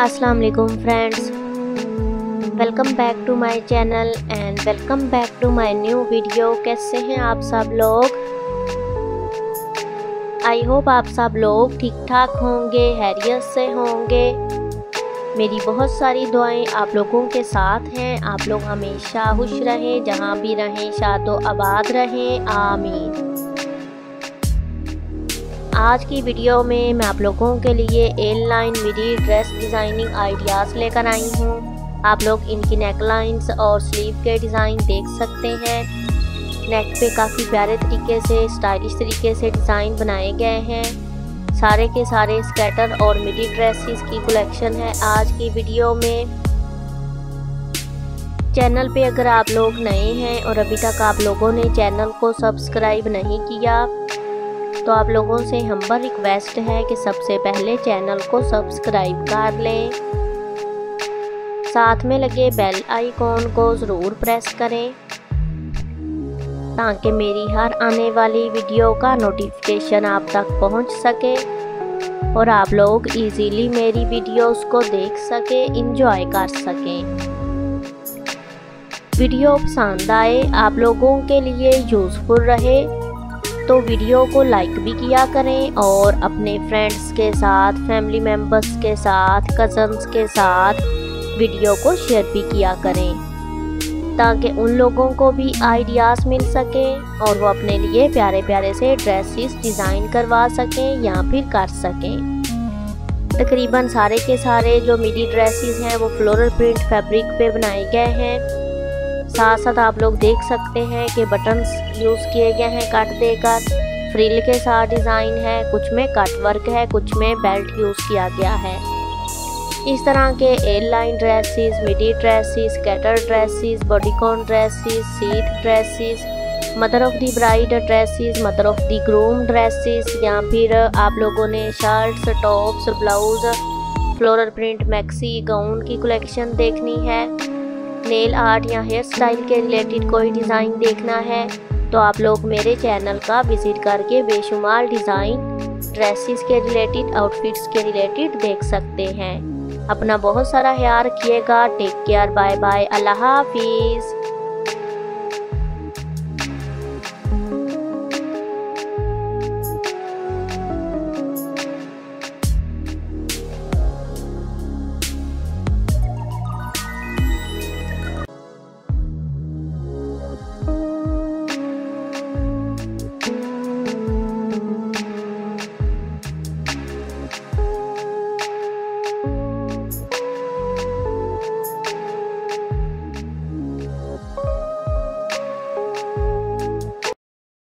अस्सलाम वालेकुम friends welcome back to my channel and welcome back to my new video कैसे हैं आप सब लोग? आई होप आप सब लोग ठीक ठाक होंगे, हैरियत से होंगे। मेरी बहुत सारी दुआएँ आप लोगों के साथ हैं। आप लोग हमेशा खुश रहें, जहाँ भी रहें, शादो आबाद रहें। आमीन। आज की वीडियो में मैं आप लोगों के लिए A line midi dress designing ideas लेकर आई हूँ। आप लोग इनकी नेक लाइन्स और स्लीव के डिज़ाइन देख सकते हैं। नेक पे काफ़ी प्यारे तरीके से स्टाइलिश तरीके से डिज़ाइन बनाए गए हैं। सारे के सारे स्केटर और मिडी ड्रेसेस की कलेक्शन है आज की वीडियो में। चैनल पे अगर आप लोग नए हैं और अभी तक आप लोगों ने चैनल को सब्सक्राइब नहीं किया तो आप लोगों से हम्बर रिक्वेस्ट है कि सबसे पहले चैनल को सब्सक्राइब कर लें। साथ में लगे बेल आइकॉन को ज़रूर प्रेस करें, ताकि मेरी हर आने वाली वीडियो का नोटिफिकेशन आप तक पहुँच सके और आप लोग इजीली मेरी वीडियोस को देख सकें इंजॉय कर सकें। वीडियो पसंद आए, आप लोगों के लिए यूज़फुल रहे। तो वीडियो को लाइक भी किया करें और अपने फ्रेंड्स के साथ फैमिली मेंबर्स के साथ कज़न्स के साथ वीडियो को शेयर भी किया करें, ताकि उन लोगों को भी आइडियाज़ मिल सकें और वो अपने लिए प्यारे प्यारे से ड्रेसेस डिज़ाइन करवा सकें या फिर कर सकें। तकरीबन सारे के सारे जो मिडी ड्रेसेस हैं, वो फ्लोरल प्रिंट फैब्रिक पे बनाए गए हैं। साथ साथ आप लोग देख सकते हैं कि बटन्स यूज़ किए गए हैं कट देकर। फ्रिल के साथ डिज़ाइन है, कुछ में कट वर्क है, कुछ में बेल्ट यूज़ किया गया है। इस तरह के A line dresses midi dresses skater dresses bodycon dresses sheath dresses mother of the bride dresses mother of the groom dresses या फिर आप लोगों ने shirts tops blouse floral print maxi gown की कलेक्शन देखनी है। नेल आर्ट या hair style के रिलेटेड कोई डिज़ाइन देखना है तो आप लोग मेरे चैनल का विज़िट करके बेशुमार डिज़ाइन ड्रेसेस के रिलेटेड आउटफिट्स के रिलेटेड देख सकते हैं। अपना बहुत सारा ख्याल रखिएगा टेक केयर बाय बाय अल्लाह हाफिज़।